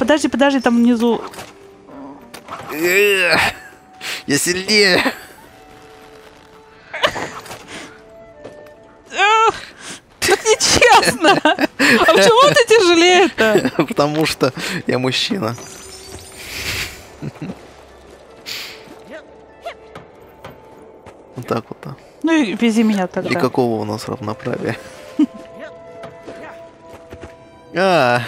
Подожди, подожди, там внизу. Я сильнее. Так нечестно! А почему ты тяжелее-то? Потому что я мужчина. Вот так вот. а. Ну и вези меня И тогда. какого у нас равноправия? А,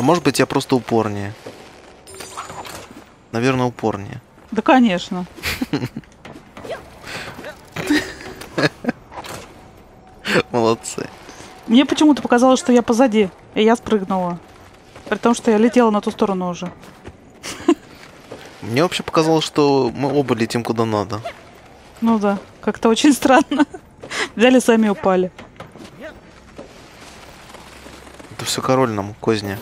А может быть я просто упорнее? Наверное, упорнее. Да, конечно. Молодцы. Мне почему-то показалось, что я позади, и я спрыгнула. При том, что я летела на ту сторону уже. Мне вообще показалось, что мы оба летим куда надо. Ну да, как-то очень странно. Взяли, сами упали. Это все король нам козни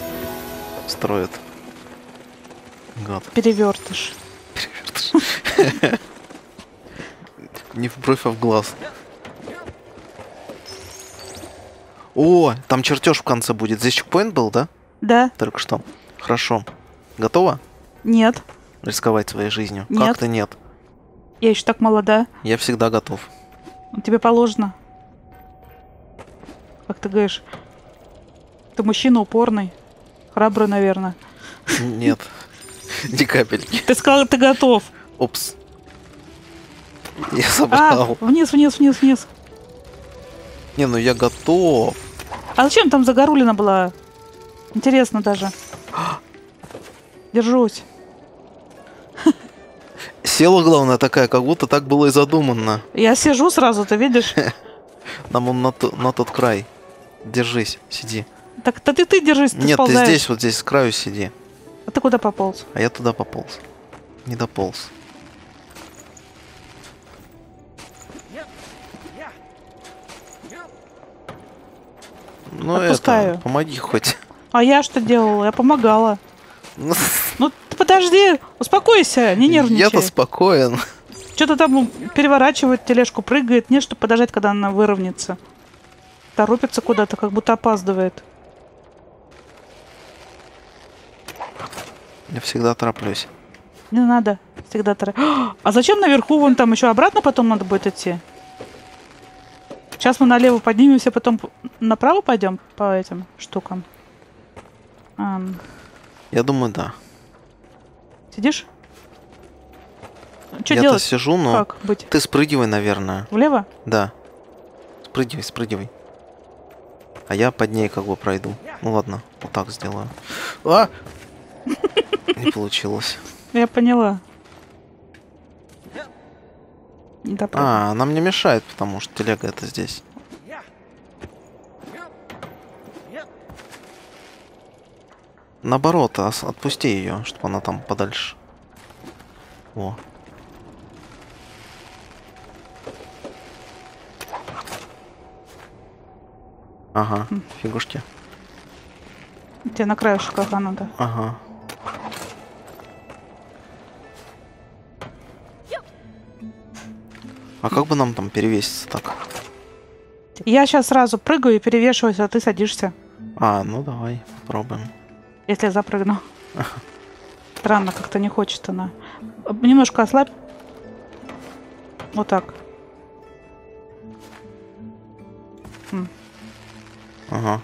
строит. Гад. Перевертыш. Не в бровь, а в глаз. О, там чертеж в конце будет. Здесь чекпоинт был, да? Да? Только что. Хорошо. Готова Нет. рисковать своей жизнью? Нет. Как-то нет. Я еще так молода. Я всегда готов. Тебе положено. Как ты говоришь? Ты мужчина упорный. Храбрый, наверное. Нет. Ни капельки. Ты сказал, ты готов. Опс. Я А, собрал. вниз, вниз, вниз, вниз. Не, ну я готов. А зачем там загорулина была? Интересно даже. Держусь. Села, главное, такая, как будто так было и задумано. Я сижу сразу, ты видишь? Нам он на, на тот край. Держись, сиди. Так то ты, ты держись, ты Нет, ты сползаешь. здесь, вот здесь, с краю сиди. А ты куда пополз? А я туда пополз. Не дополз. Ну Отпускаю. это, помоги хоть. А я что делала? Я помогала. Ну, Ну, ты подожди, успокойся, не нервничай. Я-то спокоен. Что-то там переворачивает тележку, прыгает. Не, чтобы подождать, когда она выровняется. Торопится куда-то, как будто опаздывает. Я всегда тороплюсь. Не надо. Всегда тор- А зачем наверху? Вон там еще обратно потом надо будет идти. Сейчас мы налево поднимемся, потом направо пойдем по этим штукам. Ам, Я думаю, да. сидишь? Что Я-то делать? сижу, но... Как быть? Ты спрыгивай, наверное. Влево? Да. Спрыгивай, спрыгивай. А я под ней как бы пройду. Ну ладно, вот так сделаю. А! Не получилось. Я поняла. А, она мне мешает, потому что телега это здесь. Наоборот, отпусти ее, чтобы она там подальше. О. Ага, фигушки. Тебе на краешках надо. Ага. А как бы нам там перевеситься так? Я сейчас сразу прыгаю и перевешиваюсь, а ты садишься, А, ну давай, попробуем. если я запрыгну. Странно, как-то не хочет она. Немножко ослабь. Вот так. Ага.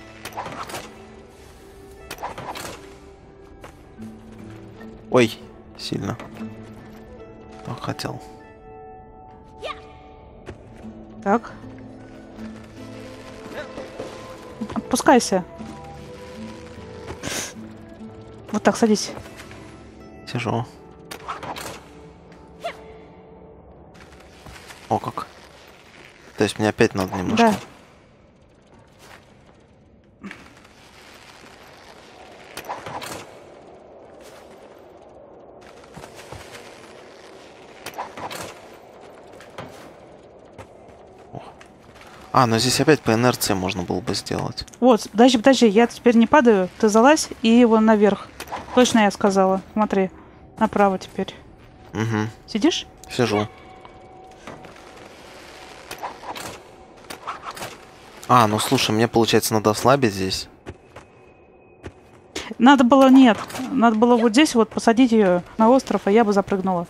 Ой, сильно. Так хотел. Так. Опускайся. Вот так, садись. Сижу. О, как. То есть мне опять надо немножко. Да. А, но здесь опять по инерции можно было бы сделать. Вот, подожди, подожди, я теперь не падаю. Ты залазь и его наверх. Точно я сказала. Смотри, направо теперь. Угу. Сидишь? Сижу. А, ну слушай, мне получается надо ослабить здесь. Надо было, нет, надо было вот здесь вот посадить ее на остров, а я бы запрыгнула.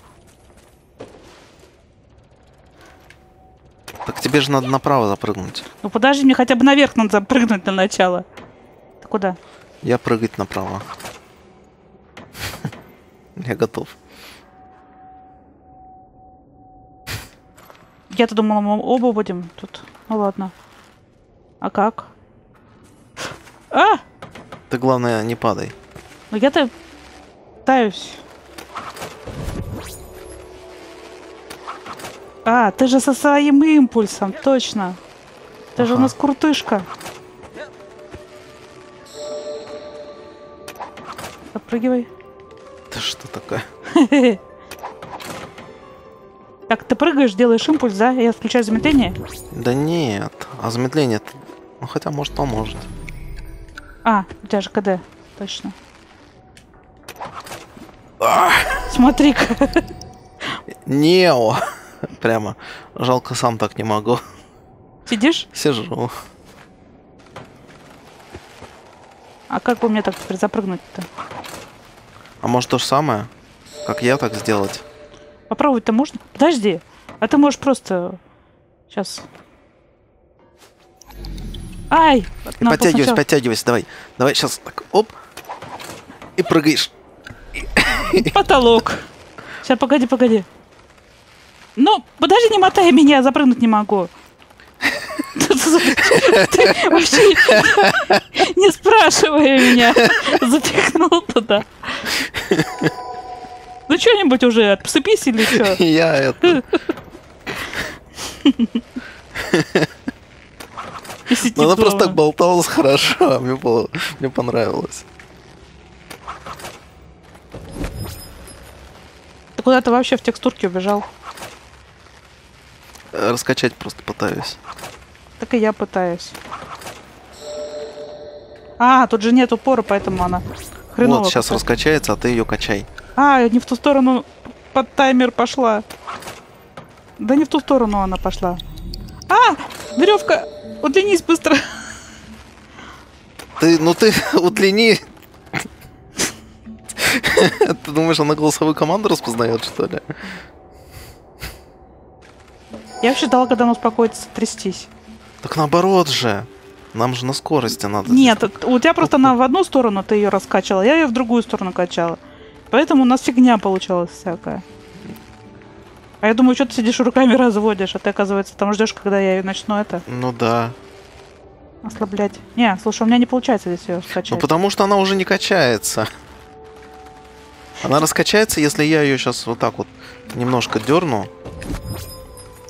Тебе же надо направо запрыгнуть. Ну подожди, мне хотя бы наверх надо запрыгнуть для начала. Ты куда? Я прыгать направо. Я готов. Я-то думала, мы оба будем тут. Ну ладно. А как? А! Ты главное не падай. Ну я-то пытаюсь. А, ты же со своим импульсом, точно. Ты же у Ага. нас крутышка. Запрыгивай. Ты что такое? Так, ты прыгаешь, делаешь импульс, да? Я включаю замедление. Да нет. А замедление... -то- Ну хотя может поможет. А, у тебя же КД. Точно. Смотри-ка. Нео! Прямо. Жалко, сам так не могу. Сидишь? Сижу. А как бы мне так теперь запрыгнуть-то? А может то же самое? Как я так сделать? Попробовать-то можно? Подожди. А ты можешь просто... Сейчас. Ай! Было подтягивайся, сначала- подтягивайся, давай. Давай, сейчас так, оп. И прыгаешь. Потолок. Сейчас, погоди, погоди. Ну, подожди, не мотай меня, запрыгнуть не могу. Ты вообще не спрашивая меня, запихнул туда. Ну, что-нибудь уже, отцепись или что? Я это... Ну она просто так болталась хорошо. Мне было... Мне понравилось. Ты куда-то вообще в текстурке убежал. Раскачать просто пытаюсь. Так и я пытаюсь. А, тут же нет упора, поэтому она хреново. вот, сейчас раскачается, а ты ее качай. А, не в ту сторону под таймер пошла. Да не в ту сторону она пошла. А, веревка, удлинись быстро. Ты, ну ты удлини. Ты думаешь, она голосовую команду распознает, что ли? Я вообще ждала, когда она успокоится трястись. Так наоборот же. Нам же на скорости надо. Нет, у тебя просто она в одну сторону ты ее раскачала, я ее в другую сторону качала. Поэтому у нас фигня получалась всякая. А я думаю, что ты сидишь руками разводишь, а ты, оказывается, там ждешь, когда я ее начну это Ну да. ослаблять. Не, слушай, у меня не получается здесь ее скачать. Ну потому что она уже не качается. Она раскачается, если я ее сейчас вот так вот немножко дерну.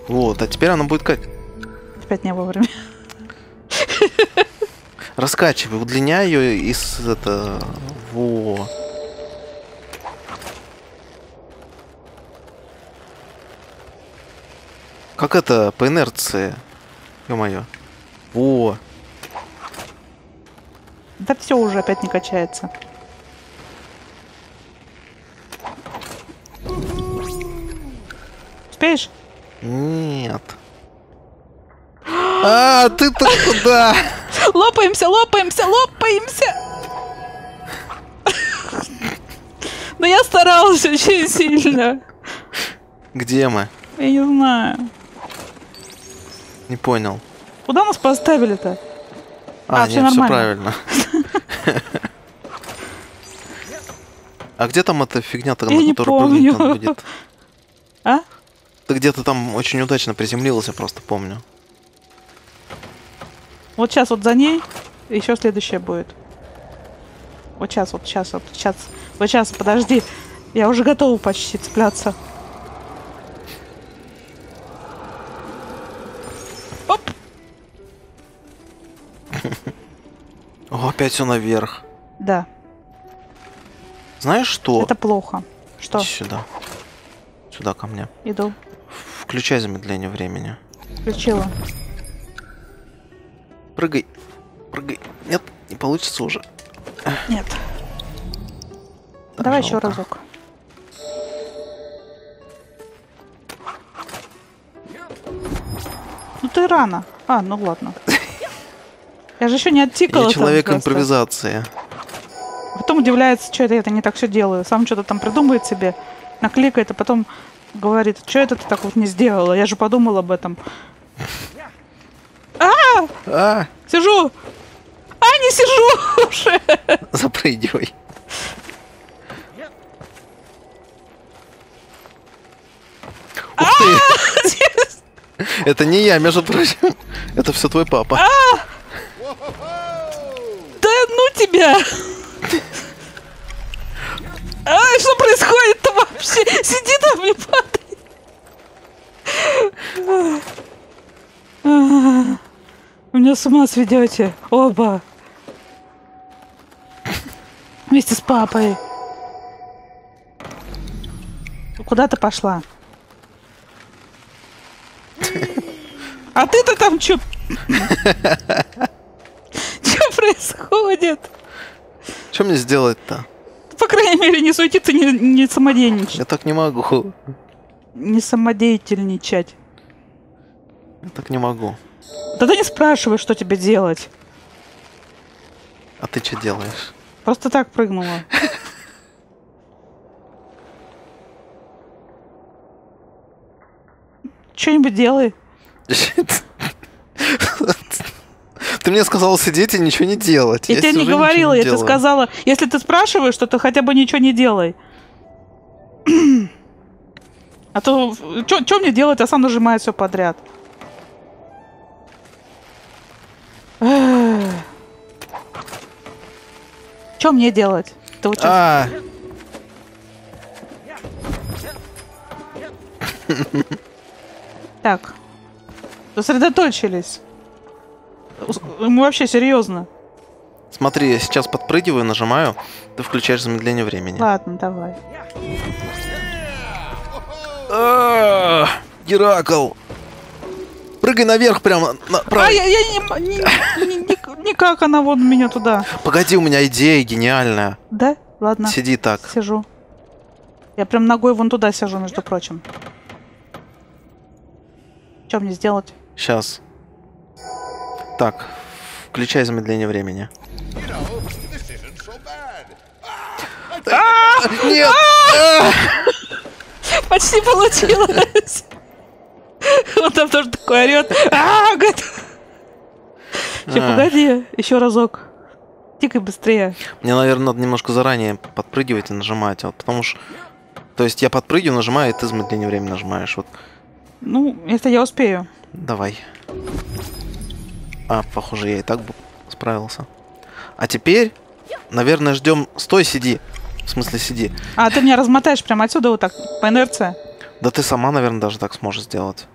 Вот, а теперь она будет как... Опять не вовремя. Раскачивай, удлиняй ее из это... Во. Как это по инерции? Ё-моё. Во. Да все уже опять не качается. Успеешь? Нет. А, ты-то куда? Лопаемся, лопаемся, лопаемся! Но я старалась очень сильно. Где мы? Я не знаю. Не понял. Куда нас поставили-то? А, А, нет, все нормально. правильно. А где там эта фигня-то, Я на которую прыгнуть надо помню. будет? А? Ты где-то там очень удачно приземлился, просто помню. Вот сейчас вот за ней еще следующее будет. Вот сейчас, вот сейчас, вот сейчас. Вот сейчас, подожди. Я уже готова почти цепляться. Оп! О, опять все наверх. Да, Знаешь что? это плохо. Что? Иди сюда. Сюда ко мне. Иду. Включай замедление времени. Включила. Прыгай. Прыгай. Нет, не получится уже. Нет. Так Давай еще жалко. разок. Ну ты рано. А, ну ладно. Я же еще не оттикала. Я человек просто. импровизации. Потом удивляется, что это я это не так все делаю. Сам что-то там придумает себе, накликает, а потом говорит, что это ты так вот не сделала? Я же подумал об этом. А, Сижу! А, не сижу уже! запрыгивай. Ух ты! Это не я, между прочим. Это все твой папа. Да ну тебя! А, что происходит-то вообще? Сиди там, не падай. А, Вы меня с ума сведете. Оба. Вместе с папой. Куда ты пошла? А ты-то там что? Что происходит? Что мне сделать-то? Крайней мере, не суетиться, не, не самодеятельничать. Я так не могу. Не самодеятельничать. Я так не могу. Да ты не спрашивай, что тебе делать. А ты что делаешь? Просто так прыгнула. Что-нибудь делай. Ты мне сказал сидеть и ничего не делать. Я тебе не говорила, ничего я не тебе сказала, если ты спрашиваешь, то ты хотя бы ничего не делай. А то что мне делать, а сам нажимает все подряд. Что мне делать? Ты вот А, Так. Сосредоточились. Ус- Мы вообще серьезно. смотри, я сейчас подпрыгиваю, нажимаю, ты включаешь замедление времени. Ладно, давай. А, Геракл! Прыгай наверх прямо. на- А, я, я не, не- не- не- никак она вон меня туда. Погоди, у меня идея гениальная. Да? Ладно. Сиди так. Сижу. Я прям ногой вон туда сижу, между прочим. Что мне сделать? Сейчас. Так, включай замедление времени. Bad. Нет! Почти получилось. Он там тоже такой орет. А, говорит. А. погоди, еще разок. Тикай быстрее. Мне, наверное, надо немножко заранее подпрыгивать и нажимать. Вот, потому что... То есть я подпрыгиваю, нажимаю, и ты замедление времени нажимаешь. Вот, Ну, если я успею. давай. А, похоже, я и так справился. А теперь, наверное, ждем... Стой, сиди. В смысле, сиди. А, ты меня размотаешь прямо отсюда вот так, по инерции. Да ты сама, наверное, даже так сможешь сделать.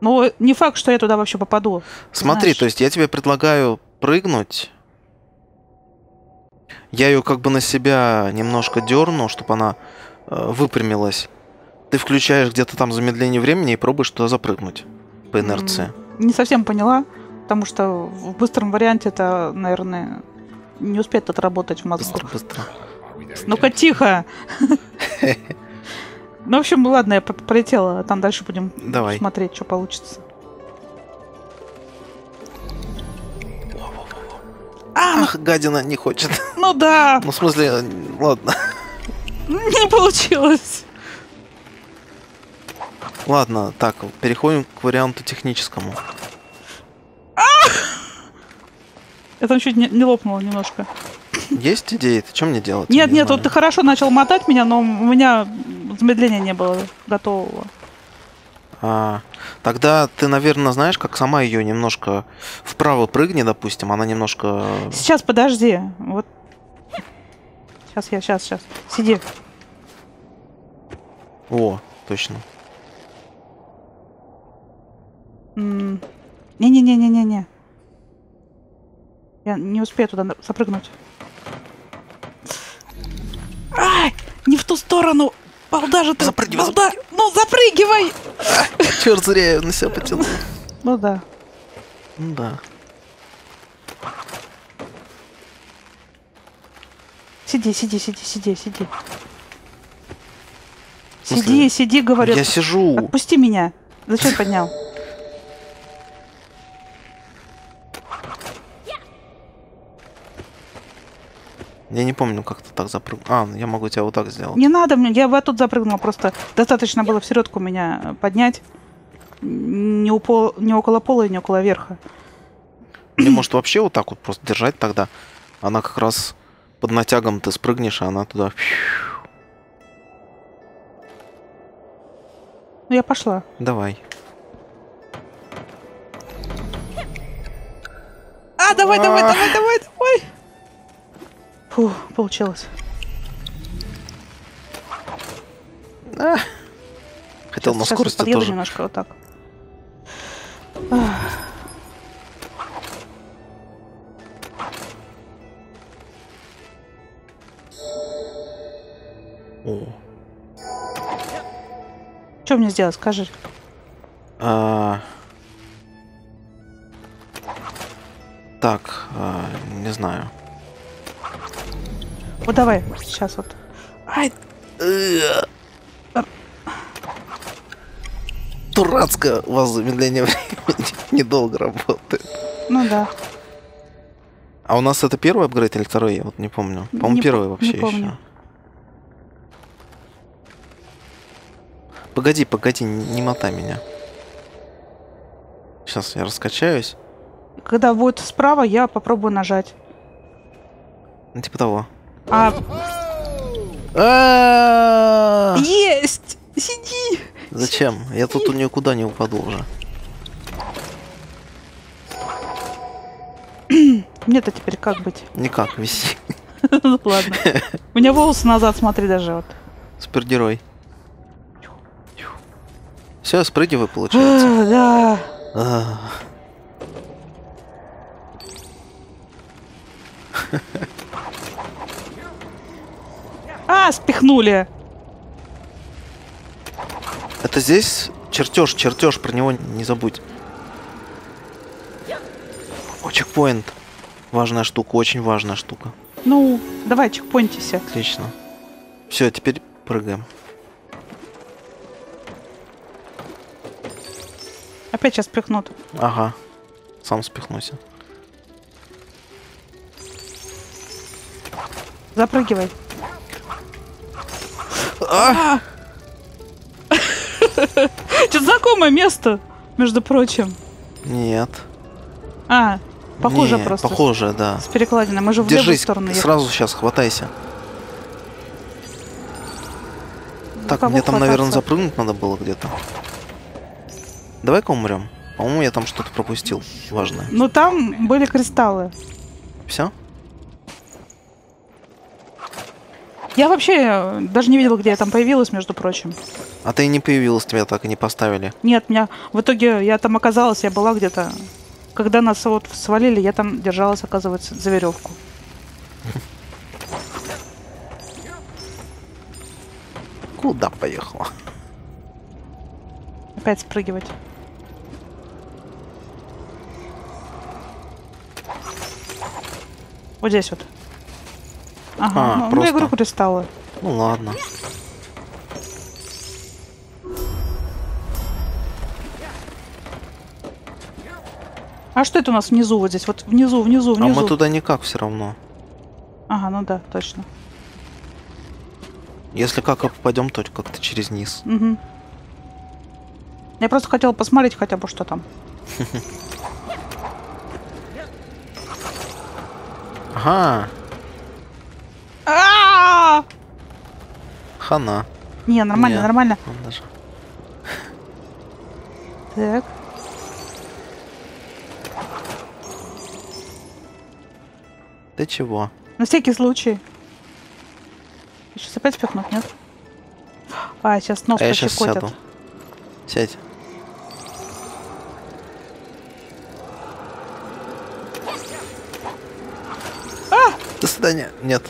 Ну, не факт, что я туда вообще попаду. Смотри, Знаешь. то есть я тебе предлагаю прыгнуть. Я ее как бы на себя немножко дерну, чтобы она э, выпрямилась. Ты включаешь где-то там замедление времени и пробуешь туда запрыгнуть по инерции. Не совсем поняла, потому что в быстром варианте это, наверное, не успеет отработать в мозгу. Быстро, быстро. Ну-ка, тихо! Ну, в общем, ладно, я полетела, а там дальше будем Давай. смотреть, что получится. Ах, гадина не хочет. Ну да, Ну, в смысле, ладно. не получилось. Ладно, так, переходим к варианту техническому. Я там чуть не, не лопнула немножко. Есть идеи? Ты что мне делать? Нет, Не нет, знаю. вот ты хорошо начал мотать меня, но у меня замедления не было готового. А, тогда ты, наверное, знаешь, как сама ее немножко вправо прыгни, допустим, она немножко... Сейчас, подожди. Вот. Сейчас я, сейчас, сейчас. Сиди. О, точно. Не-не-не-не-не-не. Я не успею туда запрыгнуть. Ай! Не в ту сторону! Балда же ты! Запрыгивай, Балда! Ну, запрыгивай! Черт, зря я на себя потянул. Ну да. Ну да. Сиди, сиди, сиди, сиди, сиди. Сиди, сиди, говорю. Я сижу. Отпусти меня. Зачем поднял? Я не помню, как ты так запрыгнул. А, я могу тебя вот так сделать. Не надо мне, я бы тут запрыгнула, просто достаточно было в середку меня э, поднять. Не, у пол- не около пола и не около верха. Или может вообще вот так вот просто держать тогда? Она как раз под натягом ты спрыгнешь, а она туда... Ну, я пошла. Давай. А, давай, давай, давай, давай, давай. Фу, получилось. А. Хотел Щас- на скорости подъеду тоже. немножко вот так. О. Что мне сделать, скажи? А. давай, сейчас вот. Ай, Дурацкое у вас замедление времени недолго работает. ну да. А у нас это первый апгрейд или второй? Я вот не помню. По-моему, Не первый по- вообще не помню. еще. Погоди, погоди, не мотай меня. Сейчас я раскачаюсь. Когда будет справа, я попробую нажать. Ну, типа того. А, А, есть! Сиди! Зачем? Я тут никуда не упаду уже. Мне-то теперь как быть? Никак, виси. Ладно. У меня волосы назад, смотри, даже вот. Супергерой. Все, спрыгивай, получается. А, Да. А. А, спихнули. Это здесь чертеж, чертеж, про него не забудь. О, чекпоинт. Важная штука, очень важная штука. Ну, давай, чекпоинтися. Отлично. Все, теперь прыгаем. Опять сейчас спихнут. Ага. Сам спихнулся. Запрыгивай. А! Что знакомое место, между прочим. Нет. А, похоже Не, просто. Похоже, да. С перекладиной. Мы же в левую Держись, сторону ехали. сразу сейчас хватайся. Так, кого мне там, наверное, запрыгнуть надо было где-то. Давай-ка умрем. По-моему, я там что-то пропустил важное. Ну, там были кристаллы. Все? Я вообще э, даже не видела, где я там появилась, между прочим. А ты и не появилась, тебя так и не поставили. Нет, меня в итоге я там оказалась, я была где-то. Когда нас вот свалили, я там держалась, оказывается, за веревку. Куда поехала? Опять спрыгивать. Вот здесь вот. Ага, А, ну, ну, просто. я говорю, кристаллы. Ну ладно. А что это у нас внизу вот здесь? Вот внизу, внизу, А внизу. мы туда никак все равно. Ага, ну да, точно. Если как и попадем, то как-то через низ. Угу. Я просто хотела посмотреть хотя бы, что там. Ага, хана. Не, нормально, Не. нормально. Даже- Так. Ты чего? На всякий случай. Сейчас опять спихнут, нет? А, сейчас нос а я сейчас сяду. Сядь. До свидания. Нет.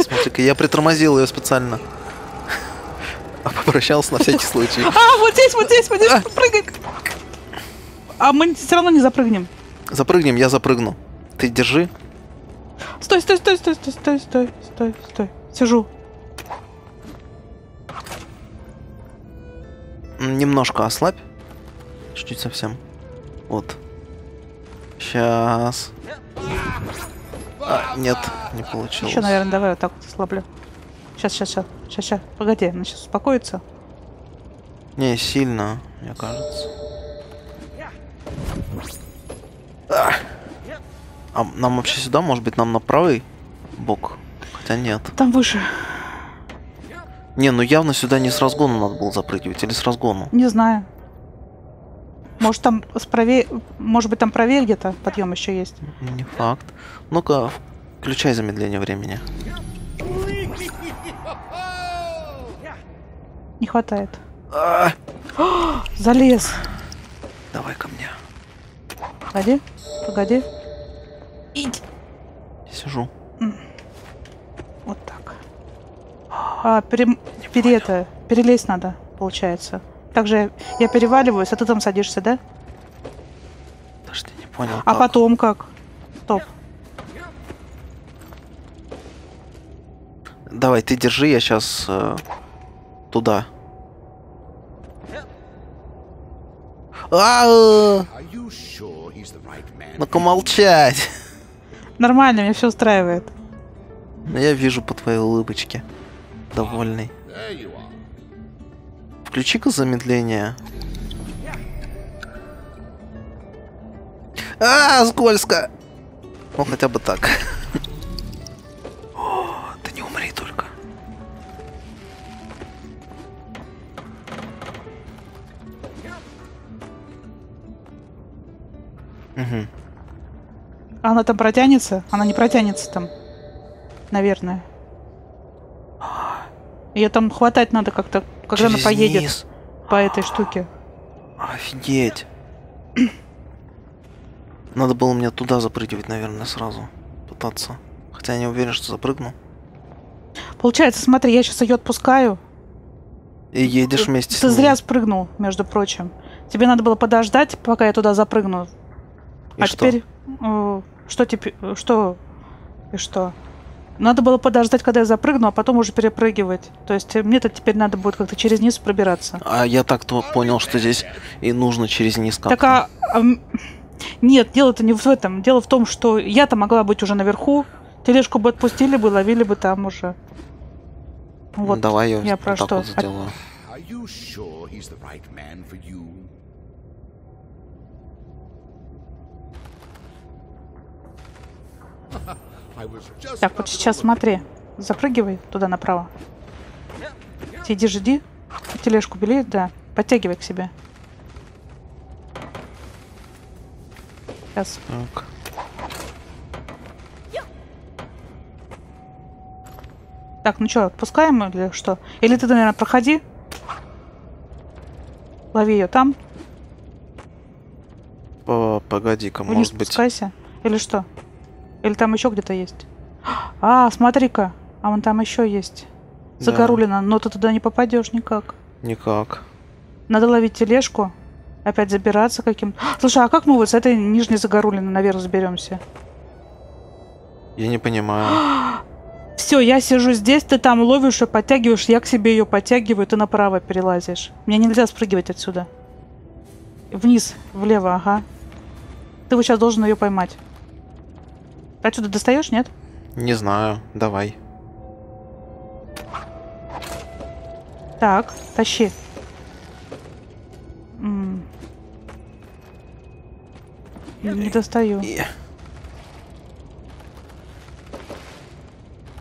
Смотри-ка, я притормозил ее специально. А попрощался на всякий случай. А, вот здесь, вот здесь, вот здесь, прыгай. А мы все равно не запрыгнем. Запрыгнем, я запрыгну. Ты держи. Стой, стой, стой, стой, стой, стой, стой, стой, стой. Сижу. Немножко ослабь. Чуть-чуть совсем. Вот. Сейчас. А, нет, не получилось. Еще, наверное, давай вот так вот ослаблю. Сейчас, сейчас, сейчас, сейчас, сейчас. Погоди, она сейчас успокоится. Не, сильно, мне кажется. А! А нам вообще сюда, может быть, нам на правый бок? Хотя нет. Там выше. Не, ну явно сюда не с разгона надо было запрыгивать, или с разгону. Не знаю. Может там справее, может быть там правее где-то подъем еще есть. Не факт. Ну-ка, включай замедление времени. Не хватает. А! Залез. Давай ко мне. Погоди, погоди. Идь. Сижу. Вот так. А, пере, пере это, перелезть надо, получается. Также я переваливаюсь, а ты там садишься, да? Подожди, не понял. А как. потом как? Стоп. Давай, ты держи, я сейчас туда. А, man? Ну-ка молчать. Нормально, меня все устраивает. Ну, Я вижу по твоей улыбочке. Довольный. Включи-ка замедление. А, скользко. Ну, хотя бы так. Она там протянется? Она не протянется там. Наверное. Ее там хватать надо как-то, когда она Через поедет низ. по этой штуке. Офигеть. Надо было мне туда запрыгивать, наверное, сразу. Пытаться. Хотя я не уверен, что запрыгну. Получается, смотри, я сейчас ее отпускаю. И едешь вместе с Ты ней. зря спрыгнул, между прочим. Тебе надо было подождать, пока я туда запрыгну. И а что? теперь э, что теперь? Что? И что? Надо было подождать, когда я запрыгну, а потом уже перепрыгивать. То есть э, мне-то теперь надо будет как-то через низ пробираться. А я так-то понял, что здесь и нужно через низ как-то. Так а, а, нет, дело-то не в этом. Дело в том, что я-то могла быть уже наверху. Тележку бы отпустили бы, ловили бы там уже. Вот. Давай я, я вот про так что. вот сделаю. Так, вот сейчас смотри. Запрыгивай туда направо. Сиди, жди. Тележку бери, да. Подтягивай к себе. Сейчас. Так. Так, ну что, отпускаем или что? Или ты, наверное, проходи. Лови ее там. По- Погоди-ка, Вниз может быть... Или что? Или там еще где-то есть? А, смотри-ка. А вон там еще есть. Да. Загорулина. Но ты туда не попадешь никак. Никак. Надо ловить тележку. Опять забираться каким Слушай, а как мы вот с этой нижней загорулины наверх заберемся? Я не понимаю. Все, я сижу здесь, ты там ловишь и подтягиваешь, я к себе ее подтягиваю, ты направо перелазишь. Мне нельзя спрыгивать отсюда. Вниз, влево, ага. Ты вот сейчас должен ее поймать. Отсюда достаешь, нет? Не знаю. Давай. Так, тащи. М. Не достаю. И-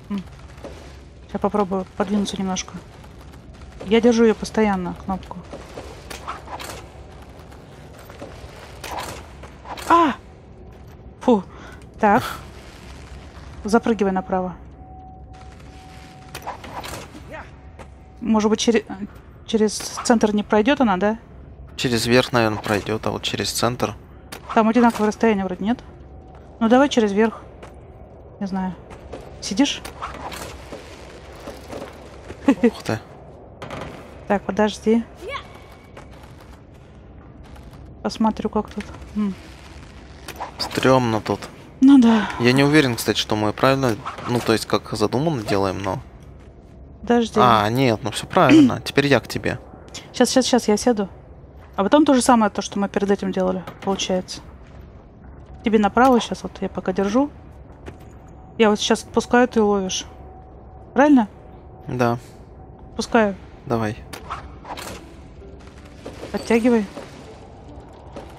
Сейчас попробую подвинуться немножко. Я держу ее постоянно, кнопку. А! Фу. Так. Запрыгивай направо. Может быть, через, через центр не пройдет она, да? Через верх, наверное, пройдет, а вот через центр. Там одинаковое расстояние вроде нет. Ну давай через верх. Не знаю. Сидишь? Ух ты. Так, подожди. Посмотрю, как тут. М. Стремно тут. Ну да, Я не уверен, кстати, что мы правильно, ну, то есть, как задумано делаем, но... подожди. А, нет, ну все правильно. Теперь я к тебе. Сейчас, сейчас, сейчас, я седу. А потом то же самое, то, что мы перед этим делали, получается. Тебе направо сейчас, вот я пока держу. Я вот сейчас отпускаю, ты ловишь. Правильно? Да, Пускаю. давай. Подтягивай.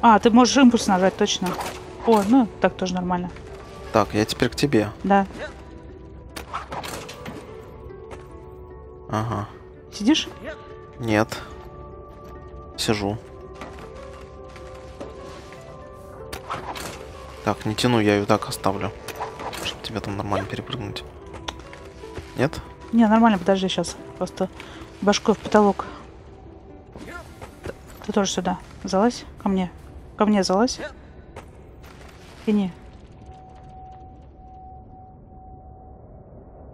А, ты можешь импульс нажать, точно. О, ну, так тоже нормально. Так, я теперь к тебе. Да. Ага. Сидишь? Нет. Сижу. Так, не тяну, я ее так оставлю. Чтобы тебе там нормально перепрыгнуть. Нет? Не, нормально, подожди сейчас. Просто башкой в потолок. Ты тоже сюда. Залазь ко мне. Ко мне залазь. Тяни.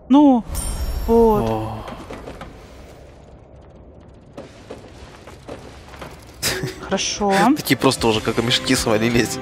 Ну, вот. О, Хорошо. такие просто уже как мешки свалились.